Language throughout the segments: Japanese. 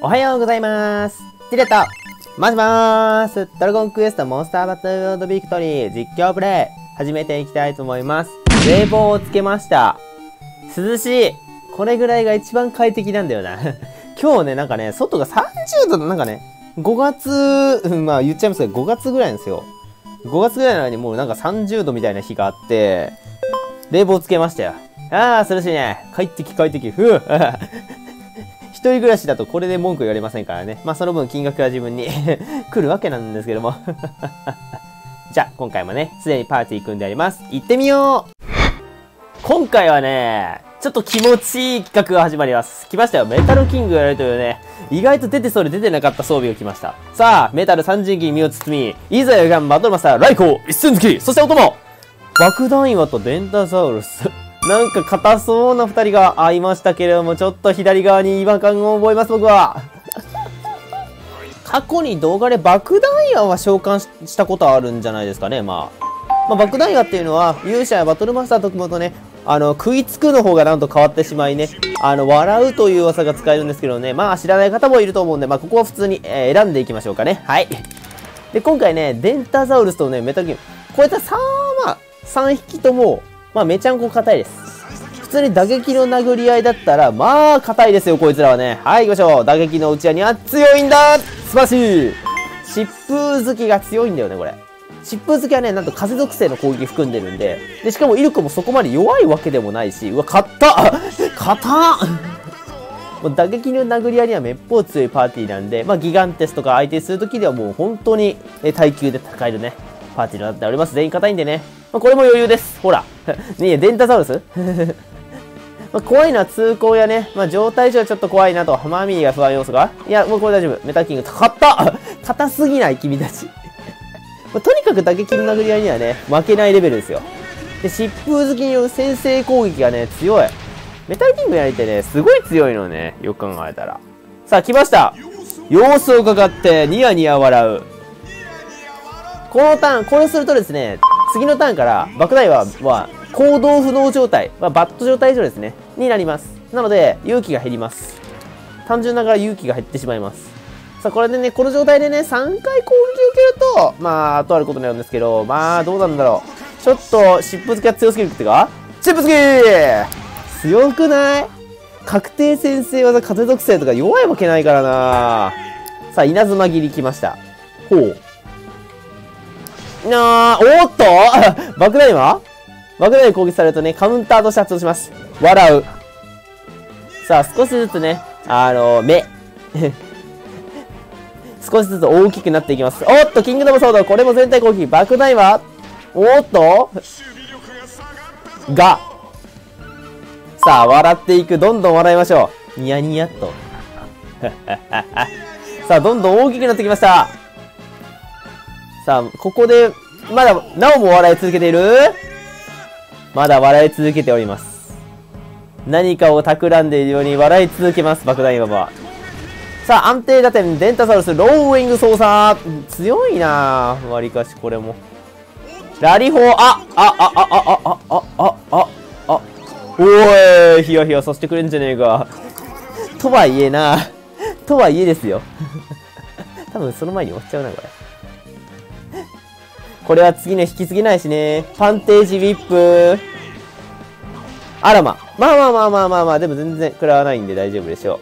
おはようございます。ティレット、ましまーす。ドラゴンクエストモンスターバトルロードビクトリー実況プレイ、始めていきたいと思います。冷房をつけました。涼しい。これぐらいが一番快適なんだよな。今日ね、なんかね、外が30度の、なんかね、5月、まあ言っちゃいますけど、5月ぐらいなんですよ。5月ぐらいなのにもうなんか30度みたいな日があって、冷房つけましたよ。ああ、涼しいね。快適快適。ふう。一人暮らしだとこれで文句言われませんからね。まあその分金額は自分に 来るわけなんですけども。じゃあ今回もね、すでにパーティー組んであります。行ってみよう今回はね、ちょっと気持ちいい企画が始まります。来ましたよ。メタルキングがやるというね、意外と出てそれ出てなかった装備が来ました。さあ、メタル三人機に身を包み、いざよがんバトルマスター、ライコー、一寸突き、そしてお供爆弾岩とデンタサウルス。なんか硬そうな二人が会いましたけれども、ちょっと左側に違和感を覚えます、僕は。過去に動画で爆弾岩は召喚したことあるんじゃないですかね、まあ。まあ、爆弾岩っていうのは、勇者やバトルマスターと組むとね、あの、食いつくの方がなんと変わってしまいね、あの、笑うという技が使えるんですけどね、まあ知らない方もいると思うんで、まあここは普通に、えー選んでいきましょうかね。はい。で、今回ね、デンタサウルスとね、メタルキン、こういった3、まあ、3匹とも、まあめちゃんこ硬いです。普通に打撃の殴り合いだったら、まあ硬いですよ、こいつらはね。はい、行きましょう。打撃の打ち合いには強いんだ素晴らしい疾風好きが強いんだよね、これ。疾風好きはね、なんと風属性の攻撃含んでるんで、で、しかもイルカもそこまで弱いわけでもないし、うわ、勝っ硬っもう打撃の殴り合いにはめっぽう強いパーティーなんで、まあ、ギガンテスとか相手するときではもう本当に耐久で戦えるね、パーティーになっております。全員硬いんでね。まあ、これも余裕です。ほら。ねえ、デンタサウルス？ま怖いのは通行やね。まあ、状態上はちょっと怖いなと。マミーが不安要素が？いや、もうこれ大丈夫。メタキング、勝った 硬すぎない君たち。まあとにかく打撃の殴り合いにはね、負けないレベルですよ。で、疾風好きによる先制攻撃がね、強い。メタルキングやりてね、すごい強いのね。よく考えたら。さあ、来ました様子を伺って、ニヤニヤ笑う。このターン、これするとですね、次のターンから、爆弾は、は、行動不能状態、まあ、バット状態以上ですね、になります。なので、勇気が減ります。単純ながら勇気が減ってしまいます。さあ、これでね、この状態でね、3回攻撃受けると、まあ、とあることになるんですけど、まあ、どうなんだろう。ちょっと、疾風付きが強すぎるってか疾風付き強くない？確定先制技風属性とか弱いわけないからなさあ、稲妻切り来ました。ほう。なあ、おっと？爆弾は爆弾に攻撃されるとね、カウンターとして発動します。笑う。さあ、少しずつね、あの目。少しずつ大きくなっていきます。おっと、キングダムソード、これも全体攻撃。爆弾はおっと？が。さあ、笑っていく。どんどん笑いましょう。ニヤニヤっと。さあ、どんどん大きくなってきました。さあ、ここで、まだ、なおも笑い続けている？まだ笑い続けております。何かを企んでいるように笑い続けます、爆弾岩は。さあ、安定打点、デンタサウルス、ローウィング操作。強いなぁ。わりかし、これも。ラリホー、あ、あ、あ、あ、あ、あ、あ、あ、あ、あ、おーい、ヒヤヒヤさせてくれんじゃねえか。とはいえなとはいえですよ。多分その前に終わっちゃうな、これ。これは次の引き継げないしね。パンテージウィップ。あらま。まあまあまあまあまあまあ、でも全然食らわないんで大丈夫でしょう。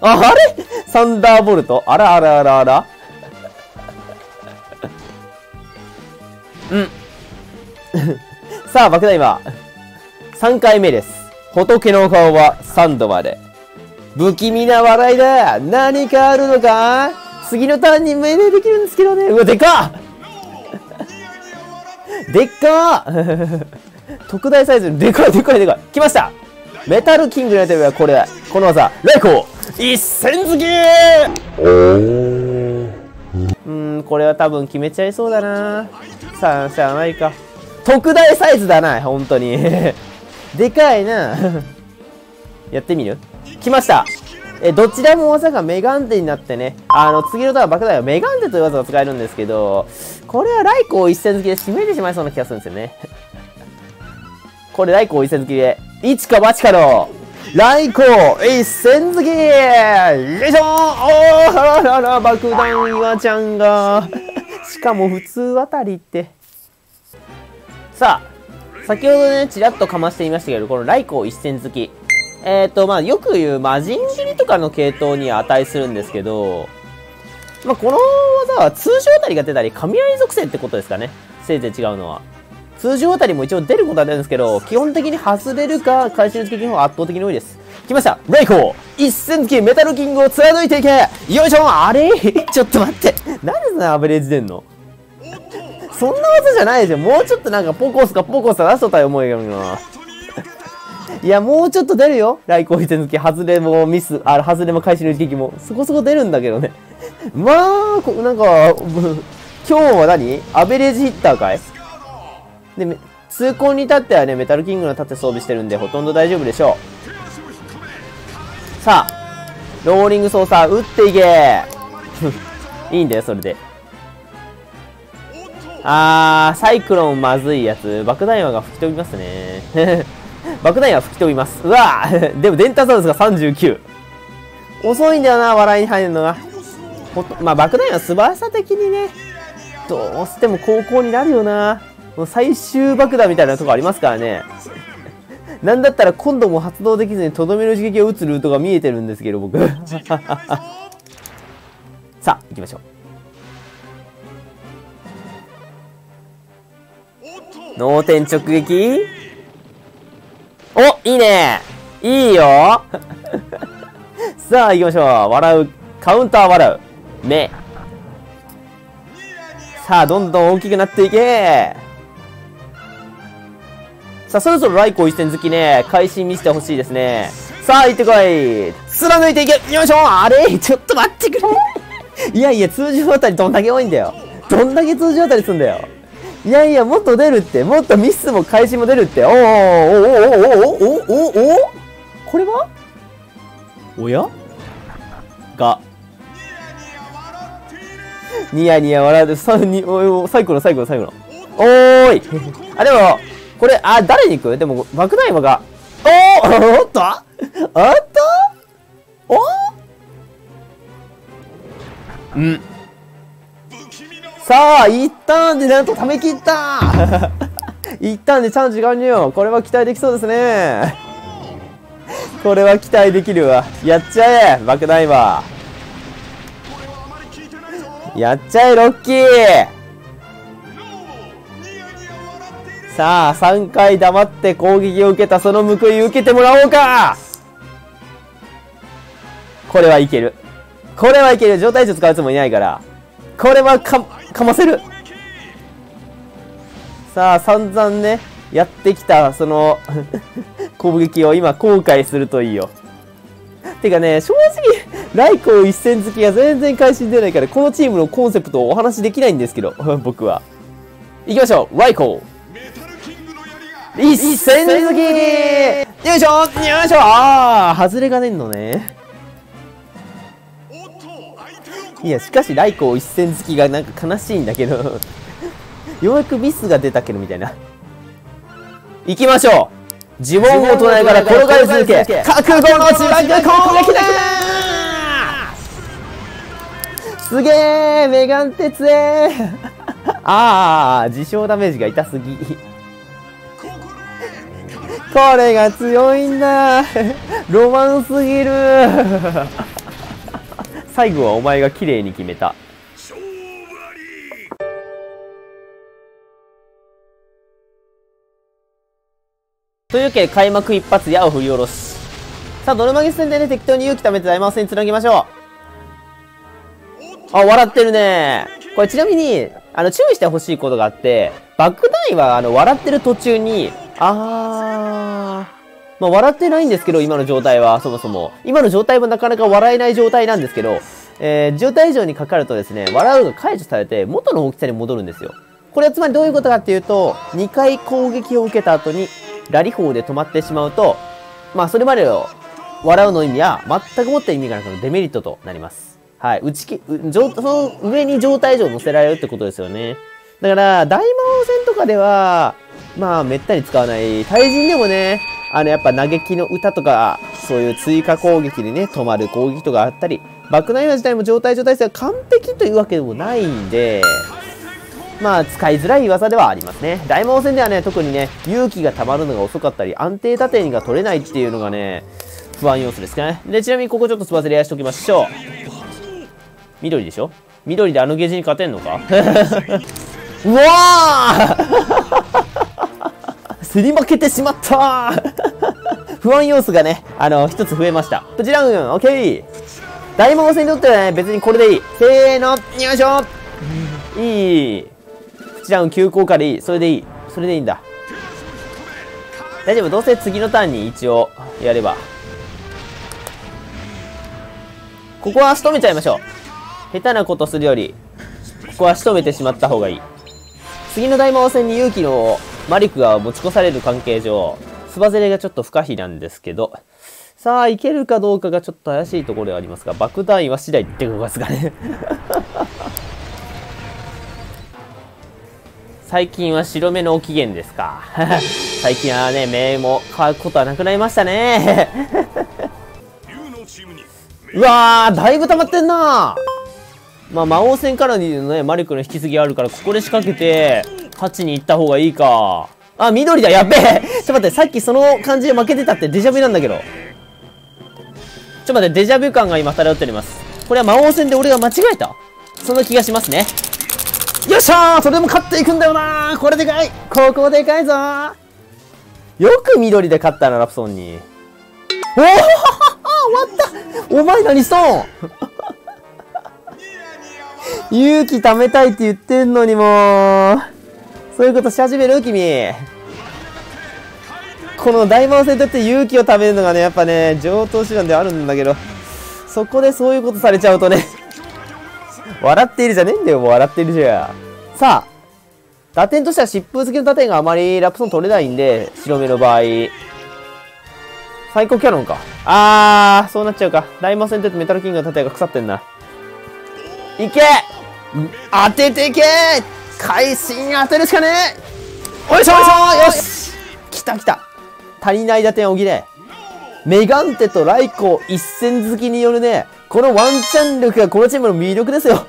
あ、あれ？サンダーボルト？あらあらあらあらうん。さあ、爆弾今。3回目です。仏の顔は3度まで。不気味な笑いだ何かあるのか？次のターンに命令できるんですけどね。うわ、でかっでっかー。特大サイズでかいでかいでかい。来ました。メタルキングのやつはこれ。この技。レイコー。一戦突きうーんこれは多分決めちゃいそうだな。さあしゃあないか。特大サイズだな本当に。でかいな。やってみる？来ましたえどちらも技がメガンテになってね。あの次のターン爆弾はメガンテという技が使えるんですけどこれはライコを一戦突きで締めてしまいそうな気がするんですよね。これライコを一戦突きで一か八かの来光一戦好きよいしょ。おーららら爆弾岩ちゃんが。しかも普通あたりって。さあ先ほどねちらっとかましていましたけどこの来光一戦好きえっ、ー、とまあよく言う魔人斬りとかの系統に値するんですけどまあこの技は通常あたりが出たり雷属性ってことですかね。せいぜい違うのは。通常あたりも一応出ることは出るんですけど、基本的に外れるか、回収付きの方が圧倒的に多いです。来ました。レイコー。一戦付きメタルキングを貫いていけ。よいしょ。あれ？ちょっと待って。なんでそんなアベレージ出んの？そんな技じゃないでしょ。もうちょっとなんかポコスかポコスか出しとったよ思いがな。いや、もうちょっと出るよ。来光一戦付き、外れもミス、あ、外れも回収の一撃も。そこそこ出るんだけどね。まあ、こなんか、今日は何？アベレージヒッターかい？で、通行に至ってはね、メタルキングの盾装備してるんで、ほとんど大丈夫でしょう。さあ、ローリング操作、打っていけ いいんだよ、それで。あー、サイクロンまずいやつ。爆弾岩が吹き飛びますね。爆弾岩吹き飛びます。うわ でもデンタサウルスが39。遅いんだよな、笑いに入るのが。ほまあ、爆弾岩素晴らしさ的にね、どうしても高校になるよな。もう最終爆弾みたいなとこありますからね。なんだったら今度も発動できずにとどめの刺激を打つルートが見えてるんですけど、僕。さあ、行きましょう。脳天直撃？おいいねいいよ さあ、行きましょう。笑う。カウンター笑う。目。さあ、どんどん大きくなっていけさあ、そろそろライコ一戦好きね、会心見せてほしいですね。さあ、行ってこい貫いていけよいしょあれ？ちょっと待ってくれいやいや、通常あたりどんだけ多いんだよ。どんだけ通常あたりすんだよ。いやいや、もっと出るって。もっとミスも開始も出るって。おーおーおーおーおーおーおーおこれは？おや？が。ニヤニヤ笑う。さ、に、おお、最後の最後の最後の。おーい あ、でも、これ、あ、誰に行く？でも、爆弾魔が。おーおっとおっとおうんさあ、一旦でなんとため切った 一旦でチャンス完了これは期待できそうですね。これは期待できるわ。やっちゃえ爆弾魔やっちゃえロッキーさあ、3回黙って攻撃を受けたその報い受けてもらおうかこれはいける。これはいける。状態術使うやつもいないから。これはか、かませる？さあ、散々ね、やってきた、その 攻撃を今後悔するといいよ。てかね、正直、ライコー一戦好きが全然会心出ないから、このチームのコンセプトをお話しできないんですけど、僕は。行きましょう、ライコ一戦好きよいしょよいしょああ外れが出んのねいやしかしライコ一戦好きがなんか悲しいんだけど。ようやくミスが出たけどみたいな。行きましょう。呪文を唱えながら転がり続け。覚悟の自爆攻撃だ。すげえメガン鉄え ああ自傷ダメージが痛すぎ。これが強いんだ。ロマンすぎる最後はお前が綺麗に決めた。というわけで開幕一発矢を振り下ろしさあドルマゲ戦でね適当に勇気貯めて大魔戦につなぎましょう。あ笑ってるね。これちなみにあの注意してほしいことがあって爆弾はあの笑ってる途中にあー。まあ、笑ってないんですけど、今の状態は、そもそも。今の状態もなかなか笑えない状態なんですけど、えー、状態以上にかかるとですね、笑うが解除されて、元の大きさに戻るんですよ。これはつまりどういうことかっていうと、2回攻撃を受けた後に、ラリ砲で止まってしまうと、まあ、それまでの笑うの意味は、全く持った意味がなくデメリットとなります。はい。打ちき、その上に状態以上乗せられるってことですよね。だから、大魔王戦とかでは、まあ、めったに使わない。対人でもね、あの、やっぱ嘆きの歌とか、そういう追加攻撃でね、止まる攻撃とかあったり、爆弾岩自体も状態状態性は完璧というわけでもないんで、まあ、使いづらい技ではありますね。大魔王戦ではね、特にね、勇気が溜まるのが遅かったり、安定打点が取れないっていうのがね、不安要素ですね。で、ちなみにここちょっとつばぜり合いしておきましょう。緑でしょ？緑であのゲージに勝てんのか？うわー すり負けてしまった不安要素がね、あの、一つ増えました。プチラウン、オッケー大魔王戦にとってはね、別にこれでいい。せーの、よいしょいい。プチラウン急降下でいい。それでいい。それでいいんだ。大丈夫？どうせ次のターンに一応やれば。ここは仕留めちゃいましょう。下手なことするより、ここは仕留めてしまった方がいい。次の大魔王戦に勇気のマリクが持ち越される関係上、スバゼレがちょっと不可避なんですけど、さあ、いけるかどうかがちょっと怪しいところではありますが、爆弾岩次第ってことですかね 最近は白目のお機嫌ですか。最近はね、目も変わることはなくなりましたね。うわー、だいぶ溜まってんなまあ、魔王戦からのね、マリクの引き継ぎあるから、ここで仕掛けて、勝ちに行った方がいいか。あ、緑だ、やべえ ちょっと待って、さっきその感じで負けてたってデジャブなんだけど。ちょっと待って、デジャブ感が今漂っております。これは魔王戦で俺が間違えた？そんな気がしますね。よっしゃーそれでも勝っていくんだよなこれでかいここでかいぞよく緑で勝ったな、ラプソンに。おお 終わったお前何しとん？勇気貯めたいって言ってんのにもう。そういうことし始める？君。この大魔王戦とって勇気を貯めるのがね、やっぱね、上等手段ではあるんだけど、そこでそういうことされちゃうとね、笑っているじゃねえんだよ、もう笑っているじゃん。さあ、打点としては疾風付きの打点があまりラプソン取れないんで、白目の場合。最高キャノンか。あー、そうなっちゃうか。大魔戦ってメタルキングの盾が腐ってんな。いけ当てていけ会心当てるしかねえ。よいしょよいしょよし！来た来た。足りない打点を補えメガンテとライコ一戦好きによるね、このワンチャン力がこのチームの魅力ですよ。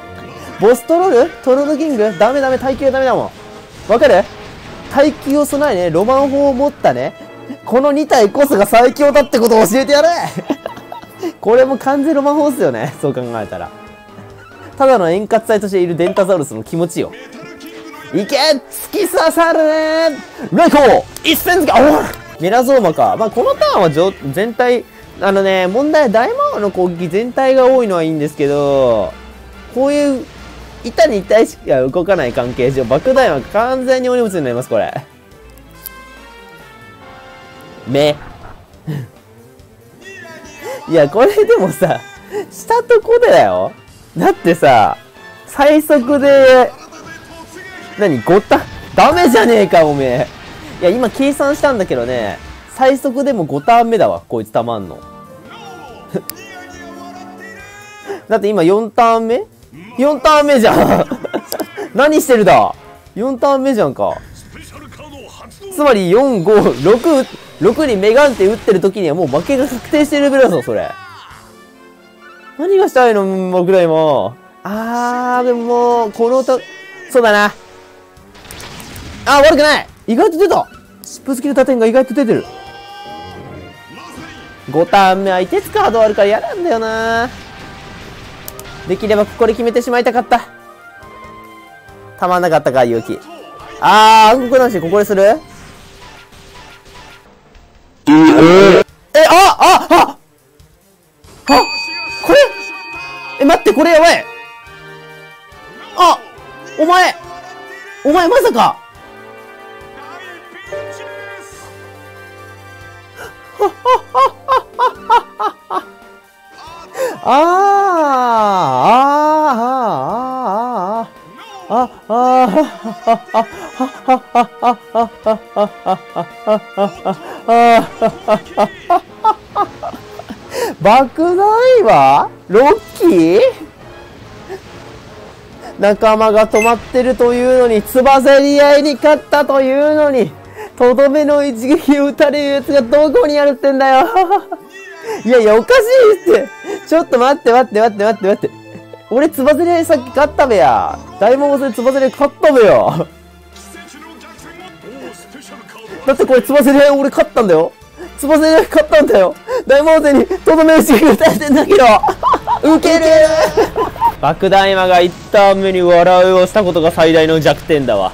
ボストロール？トロールキング？ダメダメ、耐久ダメだもん。わかる？耐久を備えね、ロマン砲を持ったね、この2体こそが最強だってことを教えてやれ。これも完全ロマン砲っすよね。そう考えたら。ただの円滑体としているデンタザウルスの気持ちよ。いけ突き刺さるねライコ一戦付けあメラゾーマか。まあ、このターンは全体、あのね、問題は大魔王の攻撃全体が多いのはいいんですけど、こういう、板に体しか動かない関係上、爆弾は完全にお荷物になります、これ。目。いや、これでもさ、したとこでだよ。だってさ、最速で、何、ごた、ダメじゃねえか、おめえ。いや、今計算したんだけどね、最速でも5ターン目だわ、こいつたまんの。だって今4ターン目 ?4 ターン目じゃん 何してるだ ?4 ターン目じゃんか。つまり4、5、6、6にメガンって打ってる時にはもう負けが確定してるレベルだぞ、それ。何がしたいの僕ら今。あー、でももう、この歌、そうだな。あー、悪くない意外と出た疾風付きの打点が意外と出てる。5ターン目は手つカードあるから嫌なんだよなできればここで決めてしまいたかった。たまんなかったか、勇気。あー、暗黒なし、ここでする？え、ああああこれやばい。あお前お前まさか。あああああああああ爆弾はロッキー仲間が止まってるというのに、つばぜり合いに勝ったというのに、とどめの一撃を撃たれるやつがどこにあるってんだよ いやいや、おかしいって。ちょっと待って待って待って待って待って。俺、つばぜりさっき勝ったべや。大魔王戦つばぜり勝ったべよ。だってこれつばぜり俺勝ったんだよ。つばぜり勝ったんだよ。大魔王戦にとどめ打ち撃たれてんだけど。ウケる爆弾魔が一ターン目に笑いをしたことが最大の弱点だわ。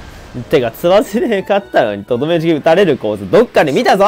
てか、つばせねえかったのにとどめ打ち撃打たれる構図どっかで見たぞ